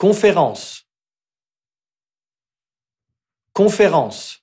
Conférence. Conférence.